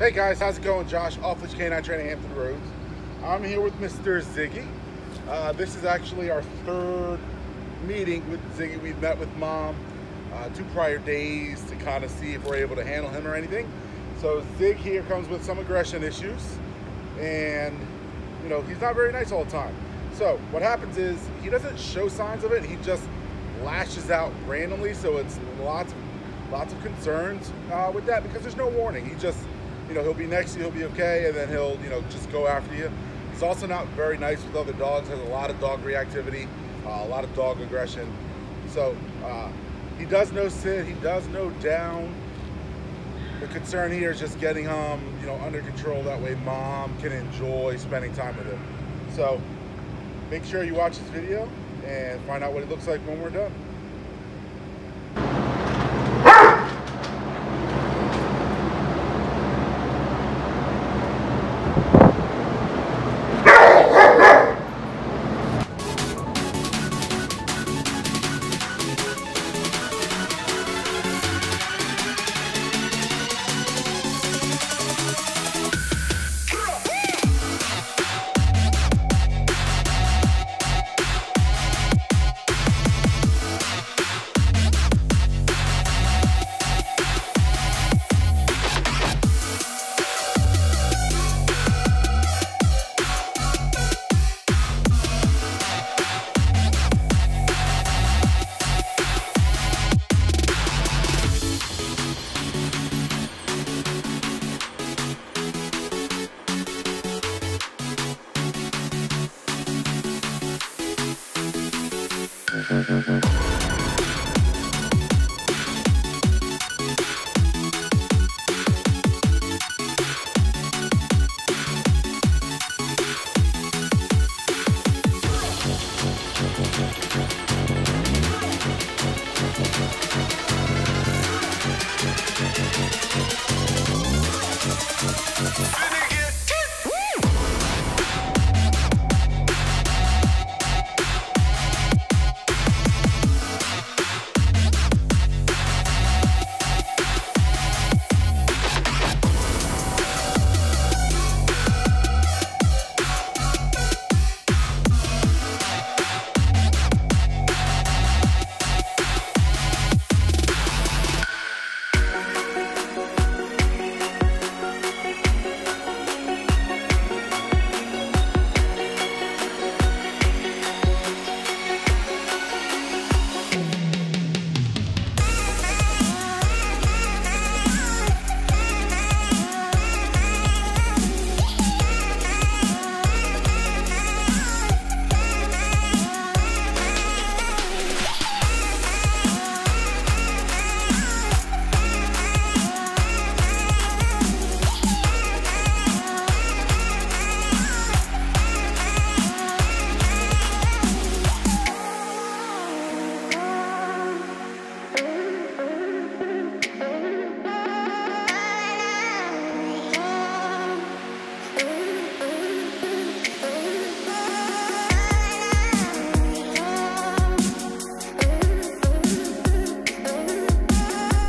Hey guys, how's it going? Josh, Off Leash Canine Training, Hampton Roads. I'm here with Mr. Ziggy. Uh, this is actually our third meeting with Ziggy. We've met with Mom uh, two prior days to kind of see if we're able to handle him or anything. So Zig here comes with some aggression issues, and you know he's not very nice all the time. So what happens is he doesn't show signs of it. He just lashes out randomly. So it's lots, lots of concerns uh, with that because there's no warning. He just you know, he'll be next to you, he'll be okay, and then he'll, you know, just go after you. He's also not very nice with other dogs, has a lot of dog reactivity, uh, a lot of dog aggression. So uh, he does know sit, he does know down. The concern here is just getting him, you know, under control. That way mom can enjoy spending time with him. So make sure you watch this video and find out what it looks like when we're done. Mm-hmm.